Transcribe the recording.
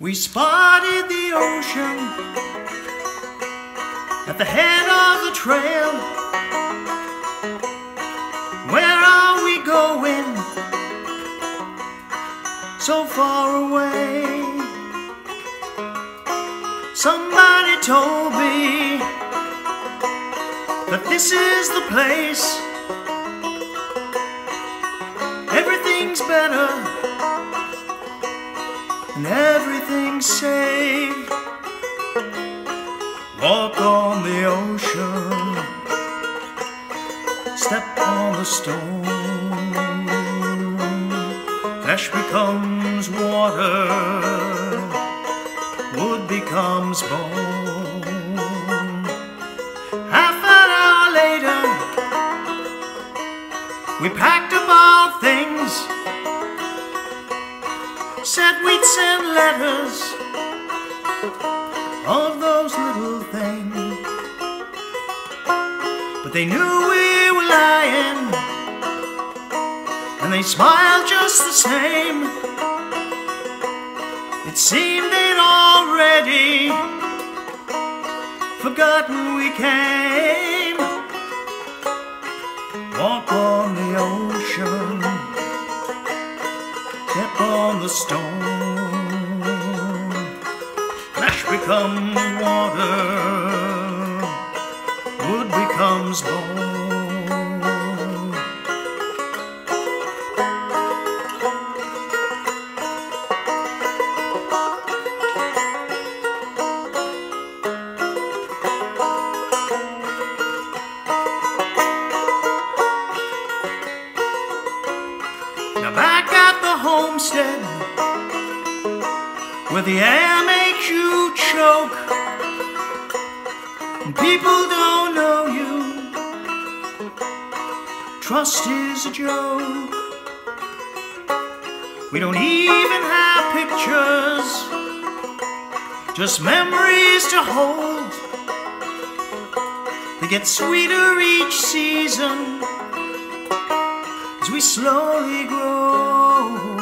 We spotted the ocean at the head of the trail. Where are we going? So far away. Somebody told me that this is the place. Everything's better and everything's safe. Walk on the ocean, step on the stone. Flesh becomes water, wood becomes bone. Half an hour later, we packed up our things said we'd send letters of those little things. But they knew we were lying, and they smiled just the same. It seemed they'd already forgotten we came. On the stone. Flesh becomes water, wood becomes bone. Now back at the homestead, where the air makes you choke, and people don't know you. Trust is a joke. We don't even have pictures, just memories to hold. They get sweeter each season as we slowly grow.